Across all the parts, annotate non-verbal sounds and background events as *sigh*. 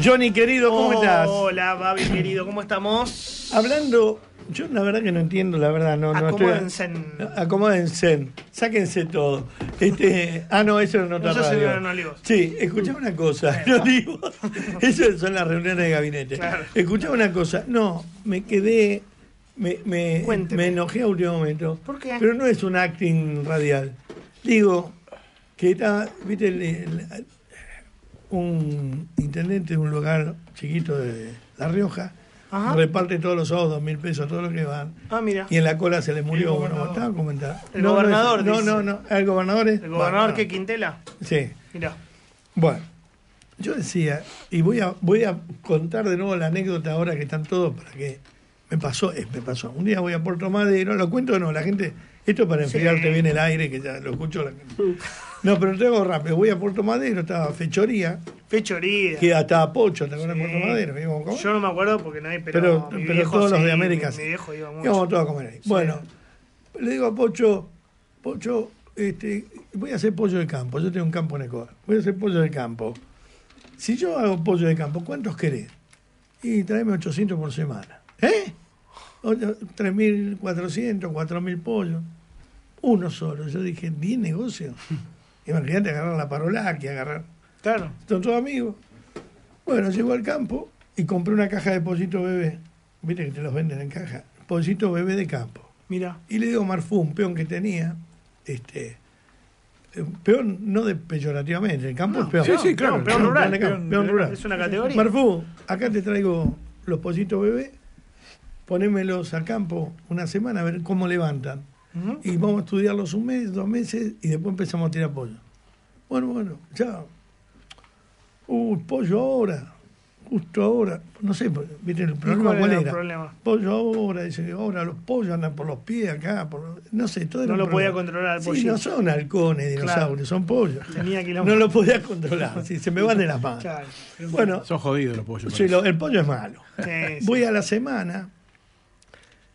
Johnny, querido, ¿cómo estás? Hola, Babi, querido, ¿cómo estamos? Hablando, yo la verdad que no entiendo, la verdad, no, no estoy- Acomódense. Acomódense, sáquense todo. Este, ah, no, eso no está yo soy de Olivos. Sí, escuchame una cosa, no digo, *laughs* eso son las reuniones de gabinete. Claro. Una cosa, no, me quedé, me, me, me enojé a último momento. ¿Por qué? Pero no es un acting radial. Digo, que está, viste, el- el- un intendente de un lugar chiquito de La Rioja, Ajá. reparte todos los sábados dos mil pesos a todos los que van. Ah, mira. Y en la cola se le murió, gobernador. estaba comentando. El gobernador, No, dice. no, no, ¿el gobernador es? ¿El gobernador Bueno, que Quintela? Sí. Mira. Bueno, yo decía, y voy a, voy a contar de nuevo la anécdota ahora que están todos para que me pasó, eh, me pasó. Un día voy a Puerto Madero, lo cuento o no, la gente, esto es para Sí. enfriarte bien el aire, que ya lo escucho la gente. No, pero te hago rápido, voy a Puerto Madero, estaba Fechoría, Fechoría. que hasta Pocho, ¿te acuerdas de Sí. Puerto Madero? Comer. Yo no me acuerdo porque hay, pero, pero, mi pero viejo todos los de América Mi, mi viejo iba mucho. Íbamos todos a comer ahí. Bueno, le digo a Pocho, Pocho, este, voy a hacer pollo de campo. Yo tengo un campo en Ecuador. Voy a hacer pollo de campo. Si yo hago pollo de campo, ¿cuántos querés? Y tráeme 800 por semana. ¿Eh? Ocho- 3.400, 4.000 pollos. Uno solo. Yo dije, ¿10 negocios? *laughs* Imagínate agarrar la parolaquia, agarrar... Claro. Son todos amigos. Bueno, llego al campo y compré una caja de pollito bebé. Viste que te los venden en caja. Pollito bebé de campo. Mira. Y le digo a Marfú, un peón que tenía, este, eh, peón no de peyorativamente, el campo No, es peón. sí, sí, claro, peón, peón rural, peón rural. Es una categoría. Marfú, acá te traigo los pollitos bebé, ponémelos al campo una semana a ver cómo levantan. Ujú. Y vamos a estudiarlos un mes, dos meses, y después empezamos a tirar pollo. Bueno, bueno, ya. Uy, pollo ahora, justo ahora. No sé, ¿viste el problema cuál cuál era el problema? Pollo ahora, dice que ahora los pollos andan por los pies acá, por, no sé, todo No lo podía problema. controlar el Sí, pollito. no son halcones, dinosaurios, Claro. son pollos. Tenía kilómetros. No lo podía controlar, sí, se me van de las *laughs* manos. Claro. Bueno, Son jodidos los pollos. sí, lo- el pollo es malo. Sí, sí. Voy a la semana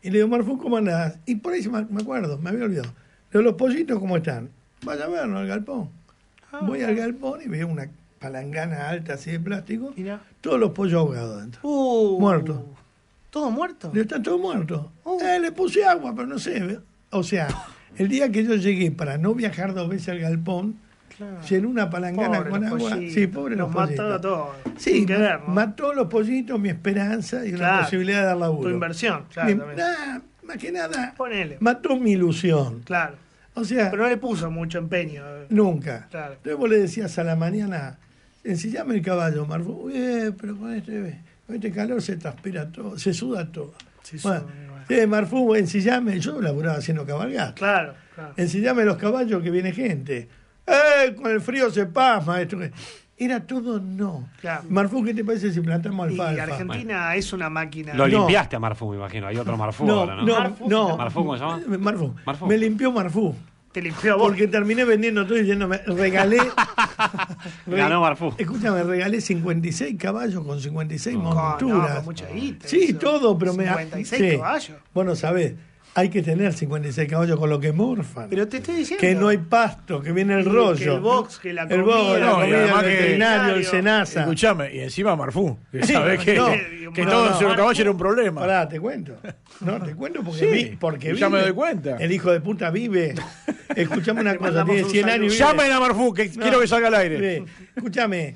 y le digo, Marfú, ¿cómo andás? Y por ahí me me acuerdo, me había olvidado. Le digo, los pollitos, ¿cómo están? Vaya a verlo al galpón. Ah, Voy al galpón y veo una palangana alta así de plástico, Mira. todos los pollos ahogados dentro. Uh, Muerto. ¿Todo muerto? Le están todos muertos. Oh. Eh, le puse agua, pero no sé. O sea, el día que yo llegué para no viajar dos veces al galpón, Claro. llenó una palangana Pobre con agua. pollitos. Sí, pobre los, Los mató pollitos. a todos. Sí, sin ma- querer, ¿no? mató los pollitos, mi esperanza y Claro. posibilidad de dar laburo. Tu inversión, claro. Mi- también. nah, más que nada, Ponele. mató mi ilusión. Claro. O sea, Pero no le puso mucho empeño. nunca. Claro. Entonces vos le decías a la mañana, ensillame el caballo, Marfú. Uy, eh, pero con este, con este calor se transpira todo, se suda todo. Se bueno, suda, eh, Marfú, ensillame, yo laburaba haciendo cabalgata. Claro, claro. Ensillame los caballos que viene gente. ¡Eh! Con el frío se pasma. Esto que... Era todo no. Claro. Marfú, ¿qué te parece si plantamos Y alfalfa? Argentina es una máquina. Lo No. limpiaste a Marfú, me imagino. Hay otro Marfú No, ahora, ¿no? no, Marfú, no. ¿Marfú cómo se llama? Marfú. Marfú. Me limpió Marfú. Te limpió a vos. Porque terminé vendiendo todo y diciéndome, regalé. *laughs* Ganó Marfú. Escúchame, regalé 56 caballos con 56 Con- monturas. no, con mucha guita, sí, eso. todo, pero me. 56 sí. caballos. Bueno, sabés, hay que tener 56 caballos con lo que morfan. Pero te estoy diciendo. que no hay pasto, que viene el Que rollo. el box, que la El box, comida, la no, comida, el veterinario, el cenaza. Escuchame, y encima Marfú, que Sí, sabés que, no, que no, todo su caballo era un problema. Pará, te cuento. No, te cuento porque Sí, vi, porque ya vive. me doy cuenta. El hijo de puta vive. *laughs* Escuchame una cosa, tiene un 100 años. Llamen a Marfú, que No. quiero que salga al aire. Escúchame,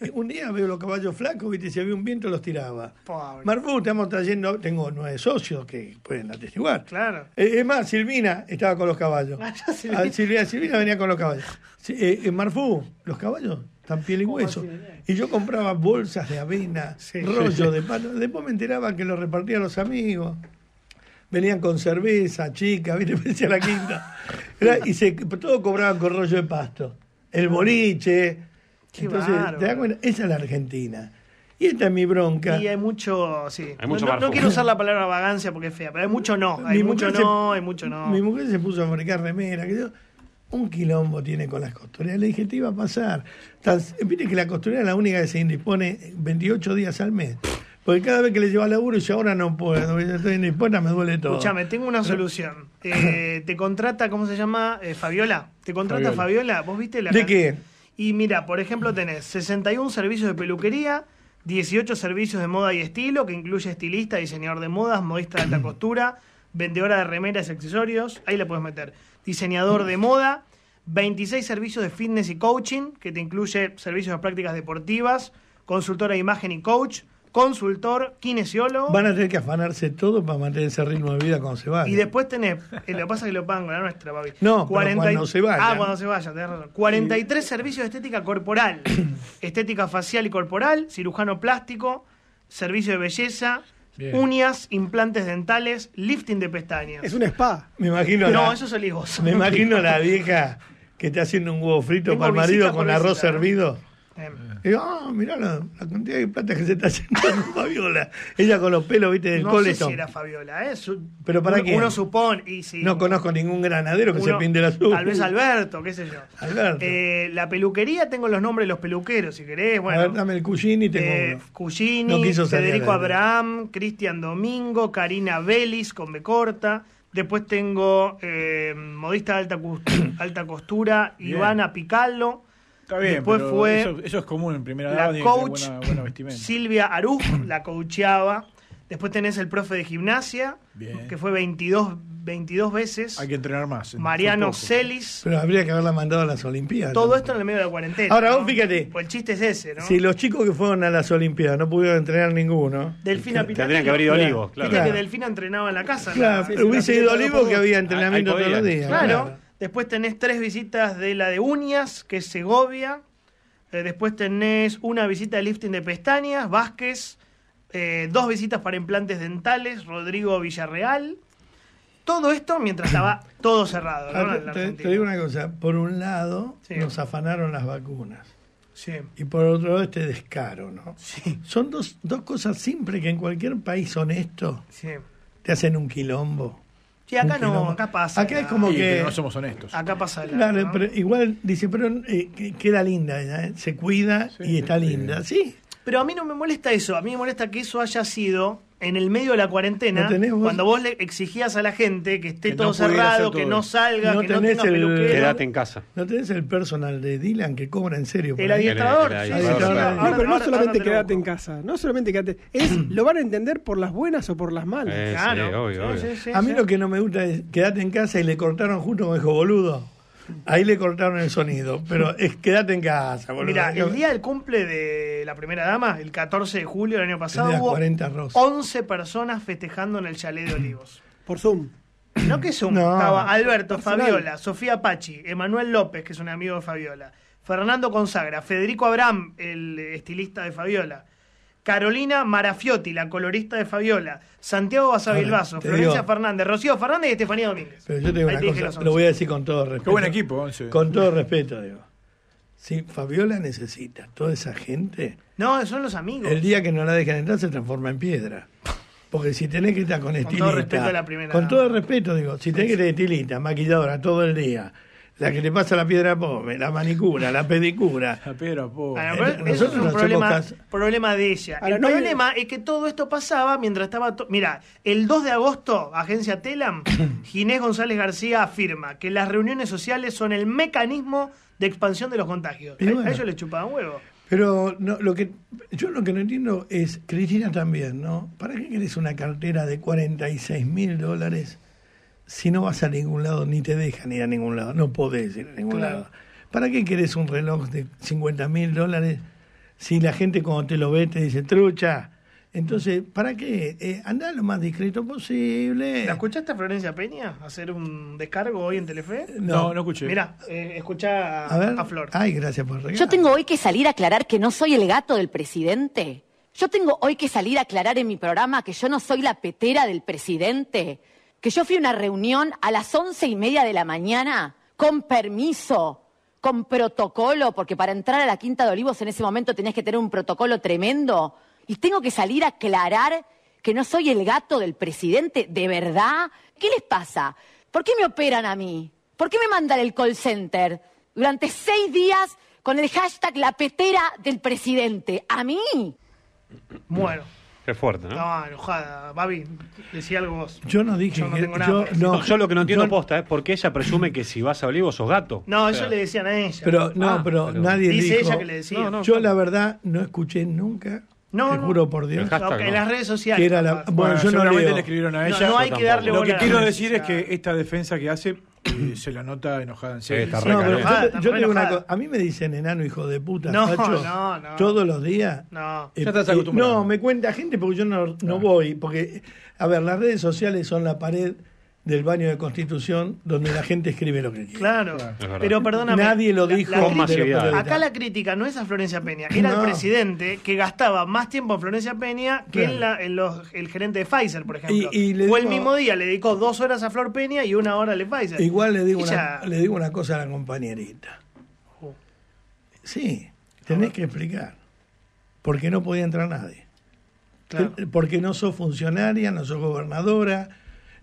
*laughs* un día veo los caballos flacos, viste, si había un viento los tiraba. Pobre. Marfú, estamos trayendo, tengo nueve socios que pueden atestiguar. Claro. Eh, es más, Silvina estaba con los caballos. Ah, Silvina. Ah, Silvina, Silvina venía con los caballos. Eh, en Marfú, los caballos están piel y ¿Cómo hueso. Y yo compraba bolsas de avena, Sí. rollo *laughs* de palo. Después me enteraba que los repartían los amigos. Venían con cerveza, chica, ¿viste? *laughs* Me la quinta. Era- y se, todo cobraban con rollo de pasto. El boliche. Qué Entonces. ¿te das cuenta? Esa es la Argentina. Y esta es mi bronca. Y hay mucho, sí. Hay mucho no, no quiero usar la *laughs* palabra vagancia porque es fea, pero hay mucho no. Hay Mi mucho no, se- hay mucho no. Mi mujer se puso a fabricar remera, que yo, un quilombo tiene con las costureras. Le dije, te iba a pasar. Viste que la costurera es la única que se indispone 28 días al mes. Porque cada vez que le lleva laburo dice, ahora no puedo, estoy indispuesta, me duele todo. Escúchame, tengo una solución. Eh, te contrata, ¿cómo se llama? Eh, Fabiola. ¿Te contrata Fabiola? ¿Vos viste la ¿De qué? Y mira, por ejemplo, tenés 61 servicios de peluquería, 18 servicios de moda y estilo, que incluye estilista, diseñador de modas, modista de alta *clears throat* costura, vendedora de remeras y accesorios, ahí le puedes meter, diseñador de moda, 26 servicios de fitness y coaching, que te incluye servicios de prácticas deportivas, consultora de imagen y coach, consultor, kinesiólogo. Van a tener que afanarse todo para mantener ese ritmo de vida cuando se vayan. Y después tenés, eh, lo que pasa es que lo pagan con la nuestra, papi. No, pero cuando se vayan. Ah, cuando se vayan, tenés razón. 43 servicios de estética corporal, *coughs* estética facial y corporal, cirujano plástico, servicio de belleza, Bien. uñas, implantes dentales, lifting de pestañas. Es un spa. Me imagino No, la, eso es vos. me imagino la vieja que está haciendo un huevo frito Tengo para el marido con arroz. Eh, Y digo, ah, mirá la, la cantidad de plata que se está haciendo con *laughs* Fabiola. Ella con los pelos, viste, del no cole. sé si era Fabiola, ¿eh? Su- ¿Pero para uno, quién? Uno supone, y si No conozco ningún granadero que se pinte la suya. Tal vez Alberto, qué sé yo. Alberto. Eh, la peluquería, tengo los nombres de los peluqueros, si querés. Bueno, A ver, dame el Cugini y tengo Eh, uno. No quiso Federico. Abraham, Cristian Domingo, Karina Vélez con B corta. Después tengo eh, modista de alta, *coughs* alta costura, Bien. Ivana Picallo. Está bien, Después pero fue eso, eso es común en primera edad. la coach buena, buena vestimenta. Silvia Aruj, *clears throat* la coacheaba. Después tenés el profe de gimnasia, Bien. que fue 22, 22 veces. Hay que entrenar más. en- Mariano. Celis. Pero habría que haberla mandado a las Olimpiadas. Todo esto en el medio de la cuarentena. Ahora, ¿no? vos fíjate. Pues el chiste es ese, ¿no? Si los chicos que fueron a las Olimpiadas no pudieron entrenar ninguno. Delfina Pilatino. Tendrían que haber ido a Claro. Olivos. Claro. que Delfina entrenaba en la casa. Claro, hubiese ido a película Olivo no que había entrenamiento todos los días. Claro. Después tenés tres visitas de la de uñas, que es Segovia. Eh, después tenés una visita de lifting de pestañas, Vázquez. Eh, dos visitas para implantes dentales, Rodrigo Villarreal. Todo esto mientras estaba *coughs* todo cerrado. ¿no? Ah, te- digo una cosa, por un lado Sí. nos afanaron las vacunas Sí, y por otro lado este descaro, ¿no? sí, Son dos, dos cosas simples que en cualquier país honesto te hacen un quilombo. Sí, acá no, quilombo. acá pasa. Acá es como Sí, que- pero no somos honestos. Acá pasa la- Claro, ¿no? pero igual dice, pero eh, que- queda linda ella, ¿eh? se cuida Sí, y está sí. linda, sí. Pero a mí no me molesta eso, a mí me molesta que eso haya sido en el medio de la cuarentena, No tenés vos- cuando vos le exigías a la gente que esté Que todo no cerrado, que no salga, No que no tenga el- peluquero. Quédate en casa. ¿No tenés el personal de Dylan que cobra en serio? El adiestrador. Sí, sí, No, pero no solamente ahora te lo quedate en casa, no solamente quedate, es *clears throat* lo van a entender por las buenas o por las malas. Eh, Claro. sí, obvio, Sí, obvio. sí, sí, A mí sí. lo que no me gusta es quedate en casa y le cortaron junto con hijo boludo. Ahí le cortaron el sonido, pero es quédate en casa, boludo. Mira, el día del cumple de la primera dama, el 14 de julio del año pasado, hubo 40 rosas. 11 personas festejando en el chalet de Olivos. Por Zoom. No que. No. Estaba Alberto, Personal. Fabiola, Sofía Pachi, Emanuel López, que es un amigo de Fabiola, Fernando Consagra, Federico Abraham, el estilista de Fabiola, Carolina Marafiotti, la colorista de Fabiola, Santiago Basavilbaso, Florencia digo- Fernández, Rocío Fernández y Estefanía Domínguez. Pero yo te digo Ahí una te cosa, lo voy a 11. decir con todo respeto. Qué buen equipo, once. Con todo respeto, digo. Si Fabiola necesita toda esa gente, No, son los amigos. el día que no la dejan entrar se transforma en piedra. Porque si tenés que estar con estilista. todo respeto a la primera Con todo respeto, digo. Si tenés que estar estilista, maquilladora todo el día, la que te pasa la piedra pome, la manicura, la pedicura. *laughs* La piedra, po. Bueno, Eh, eso es un problema, hacemos caso. problema de ella. Ahora, el no problema es que todo esto pasaba mientras estaba... to- Mira, el 2 de agosto, agencia Telam, *coughs* Ginés González García afirma que las reuniones sociales son el mecanismo de expansión de los contagios. Y A- bueno. A ellos les chupaban huevo. Pero no, lo que yo lo que no entiendo es, Cristina también, ¿no? ¿Para qué querés una cartera de 46 mil dólares si no vas a ningún lado, ni te dejan ir a ningún lado? No podés ir a ningún Claro. lado. ¿Para qué querés un reloj de 50 mil dólares si la gente cuando te lo ve te dice, trucha? Entonces, ¿para qué? Eh, andá lo más discreto posible. ¿La escuchaste a Florencia Peña hacer un descargo hoy en Telefe? No, no escuché. Mira, eh, escucha a, A ver. a Flor. Ay, gracias por regalar. Yo tengo hoy que salir a aclarar que no soy el gato del presidente. Yo tengo hoy que salir a aclarar en mi programa que yo no soy la petera del presidente. Que yo fui a una reunión a las once y media de la mañana con permiso, con protocolo, porque para entrar a la Quinta de Olivos en ese momento tenías que tener un protocolo tremendo. Y tengo que salir a aclarar que no soy el gato del presidente. ¿De verdad? ¿Qué les pasa? ¿Por qué me operan a mí? ¿Por qué me mandan el call center? Durante seis días con el hashtag la petera del presidente. ¿A mí? Bueno, Qué fuerte, ¿no? estaba enojada. Babi, decía algo vos. Yo no dije Yo no que- tengo nada yo- no, No, yo lo que no entiendo yo- posta es por qué ella presume que si vas a Olivo sos gato. No, O eso sea, le decían a ella. Pero no, Ah, pero, pero nadie Dice dijo. ella que le decía. No, no. yo la verdad no escuché nunca No, te no. juro por Dios. Hashtag, No, en no. las redes sociales. Que era la- capaz. Bueno, yo no leo. le escribieron a No, ella. no hay que darle Lo que quiero decir es que esta defensa que hace eh, se la nota enojada en serio. Sí, está No, pero yo, digo una cosa, a mí me dicen enano hijo de puta, No, no, no. todos los días. No. Eh, Ya estás eh, acostumbrado. no, me cuenta gente porque yo no, no voy, porque, a ver, las redes sociales son la pared del baño de Constitución donde la gente escribe lo que quiere. Claro. Pero perdóname. Nadie lo dijo la Con masividad. Acá la crítica no es a Florencia Peña, era No. el presidente que gastaba más tiempo en Florencia Peña que Claro. en, la- en los, el gerente de Pfizer, por ejemplo. Y- y le Fue el mismo día, le dedicó dos horas a Flor Peña y una hora a Pfizer. Igual le digo, una, ya- le digo una cosa a la compañerita. Oh. Sí, tenés que explicar. Porque no podía entrar nadie. Claro. Porque no sos funcionaria, no sos gobernadora,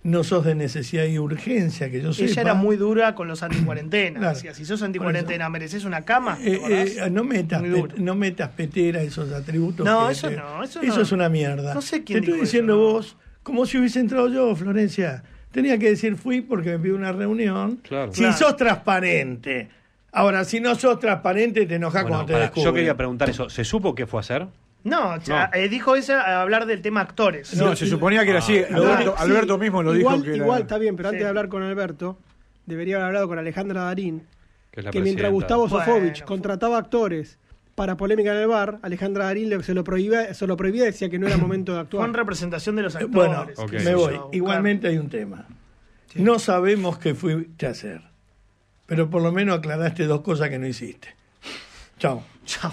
no sos de necesidad y urgencia, que yo sepa. Ella era muy dura con los anticuarentena. Claro. Decía, si sos anticuarentena, ¿mereces una cama? ¿Te Eh, eh, no, metas, no metas petera esos atributos. No, que eso te- no, eso no. es una mierda. No sé quién Te estoy dijo eso, diciendo no. vos, como si hubiese entrado yo, Florencia. Tenía que decir fui porque me pidió una reunión. Claro. Si Claro. sos transparente. Ahora, si no sos transparente, te enojas Bueno, cuando te descubren. yo quería preguntar eso. ¿Se supo qué fue a hacer? No, eh, dijo esa a hablar del tema actores. No, se suponía que era así. Ah, Alberto, Sí, Alberto mismo lo igual, dijo que era. Igual está bien, pero antes Sí. de hablar con Alberto, debería haber hablado con Alejandra Darín, Que mientras. Gustavo Bueno, Sofovich contrataba actores para polémica en el bar, Alejandra Darín le- se lo prohibía, se lo prohibía y decía que no era momento de actuar. en representación de los Eh, actores. Bueno, me voy. Igualmente hay un tema. No sabemos qué fuiste a hacer. Pero por lo menos aclaraste dos cosas que no hiciste. Chao. Chao.